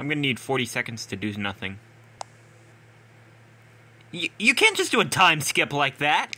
I'm gonna need 40 seconds to do nothing. Y- you can't just do a time skip like that!